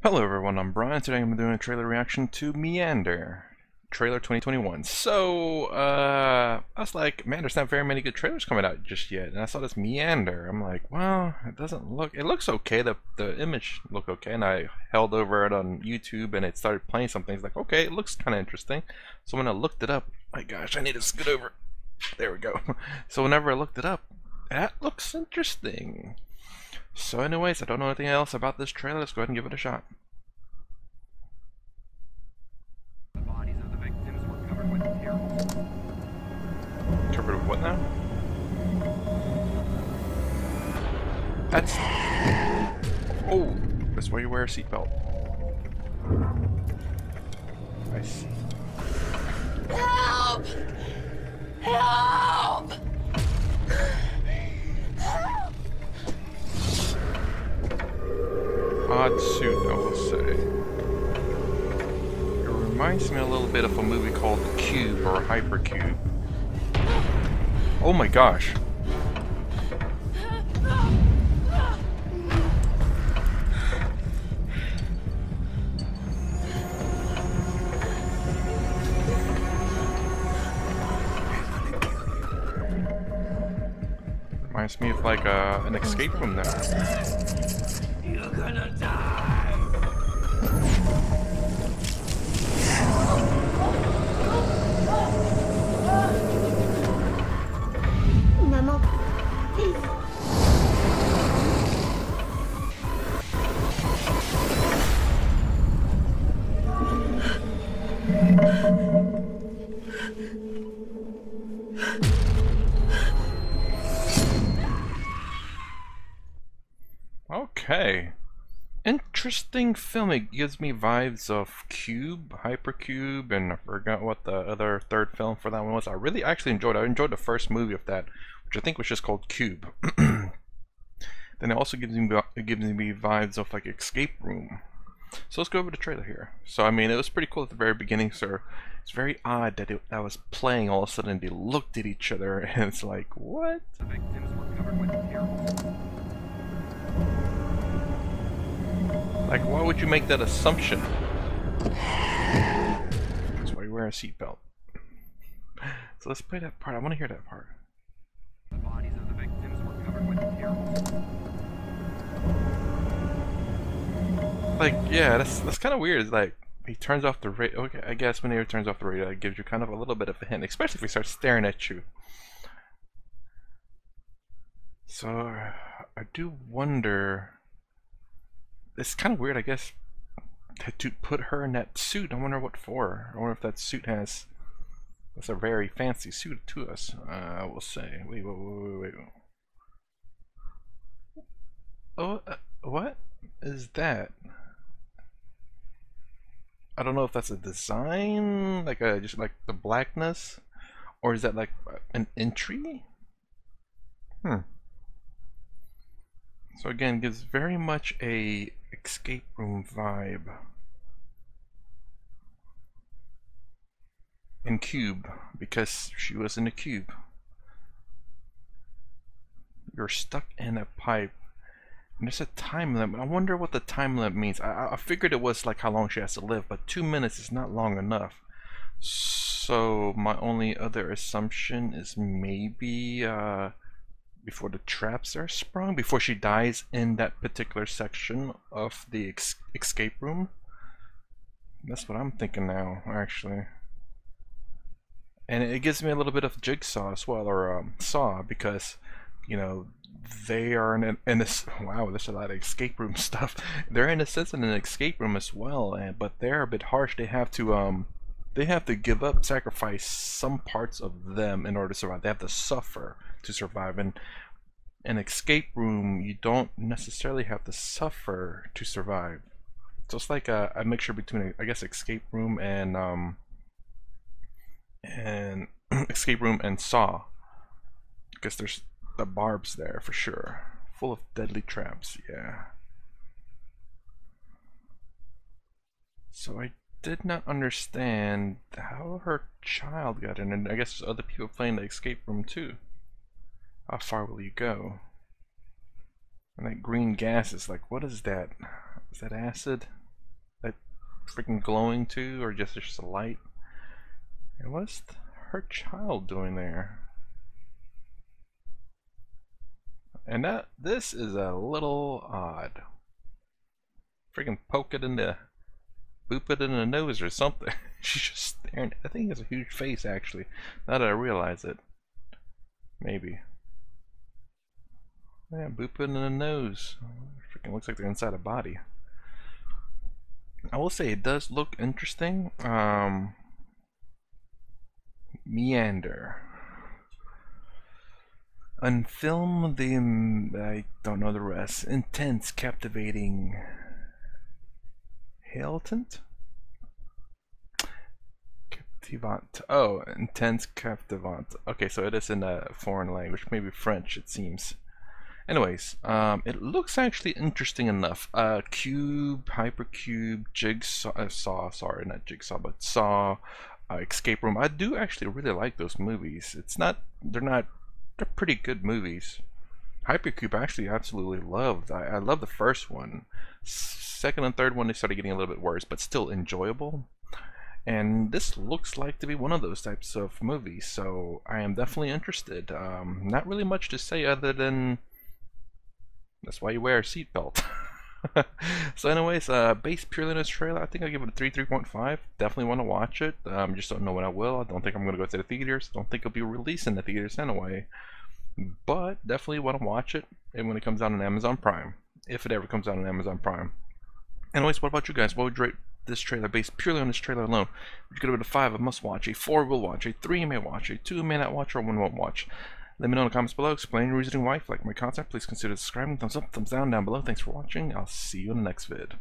Hello everyone, I'm Brian. Today I'm doing a trailer reaction to Meander, trailer 2021. So, uh, I was like, man, there's not very many good trailers coming out just yet. And I saw this Meander. I'm like, well, it doesn't look, it looks okay. The, the image looked okay. And I held over it on YouTube and it started playing something. It's like, okay, it looks kind of interesting. So when I looked it up, my gosh, I need to scoot over. There we go. So whenever I looked it up, that looks interesting. So anyways, I don't know anything else about this trailer. Let's go ahead and give it a shot. The bodies of the victims were covered with terrible Covered with what now? That's... Oh! That's why you wear a seatbelt. I see. Help! Help! Reminds me a little bit of a movie called Cube or Hypercube. Oh my gosh. Reminds me of like uh, an escape room there. You're gonna die! Okay. Interesting film. It gives me vibes of Cube, Hypercube, and I forgot what the other third film for that one was. I really actually enjoyed it. I enjoyed the first movie of that, which I think was just called Cube. then it also gives me it gives me vibes of like Escape Room. So let's go over the trailer here. So I mean, it was pretty cool at the very beginning, sir. It's very odd that it that was playing all of a sudden. They looked at each other, and it's like, what? The victims were covered with terrible Like, why would you make that assumption? That's why you wear a seatbelt. So let's play that part. I want to hear that part. The bodies of the victims were covered with terrible Like, yeah, that's that's kind of weird. Like he turns off the radio. Okay, I guess when he turns off the radio, it gives you kind of a little bit of a hint, especially if he starts staring at you. So I do wonder. It's kind of weird, I guess, to, put her in that suit. I wonder what for. I wonder if that suit has. That's a very fancy suit to us. Uh, I will say. Wait, wait, wait, wait, wait. Oh, uh, what is that? I don't know if that's a design, like a just like the blackness, or is that like an entry? Hmm. So again, gives very much a escape room vibe. In Cube, because she was in a cube. You're stuck in a pipe. And there's a time limit. I wonder what the time limit means. I, I figured it was like how long she has to live, but two minutes is not long enough. So my only other assumption is maybe uh, before the traps are sprung, before she dies in that particular section of the escape room. That's what I'm thinking now, actually. And it gives me a little bit of Jigsaw as well, or um, Saw, because, you know, they are in, in this, wow, there's a lot of escape room stuff. They're in a sense in an escape room as well, and but they're a bit harsh. They have to, um, they have to give up, sacrifice some parts of them in order to survive. They have to suffer to survive. And an escape room, you don't necessarily have to suffer to survive. So it's like a, a mixture between, I guess, escape room and um, and escape room and Saw, because there's the barbs there for sure, full of deadly traps. Yeah. So I did not understand how her child got in, and I guess there's other people playing the escape room too. How far will you go? And that green gas is like, what is that? Is that acid? that freaking glowing too, or just just a light? And what's her child doing there? And that this is a little odd. Freaking poke it in the boop it in the nose or something. She's just staring. I think it's a huge face actually. Now that I realize it. Maybe. Yeah, boop it in the nose. Freaking looks like they're inside a body. I will say it does look interesting. Um, meander. On film, the I don't know the rest. Intense, captivating. Haletant? Captivant. Oh, intense captivant. Okay, so it is in a foreign language, maybe French, it seems. Anyways, um, it looks actually interesting enough. Uh, cube, hypercube, jigsaw, uh, saw, sorry, not jigsaw, but saw, uh, escape room. I do actually really like those movies. It's not, they're not, they're pretty good movies. Hypercube I actually absolutely loved. I, I love the first one. Second and third one they started getting a little bit worse, but still enjoyable. And this looks like to be one of those types of movies, so I am definitely interested. Um, not really much to say other than that's why you wear a seatbelt. so anyways, uh, based purely on this trailer, I think I'll give it a 3, 3.5. Definitely want to watch it. Um, just don't know when I will. I don't think I'm going to go to the theaters. Don't think it'll be released in the theaters anyway. But definitely want to watch it and when it comes out on Amazon Prime. If it ever comes out on Amazon Prime. Anyways, what about you guys? What would you rate this trailer based purely on this trailer alone? Would you give it a 5, a must watch, a 4 will watch, a 3 may watch, a 2 may not watch, or 1 won't watch? Let me know in the comments below. Explain your reasoning why. If you like my content, please consider subscribing. Thumbs up, thumbs down down below. Thanks for watching. I'll see you in the next vid.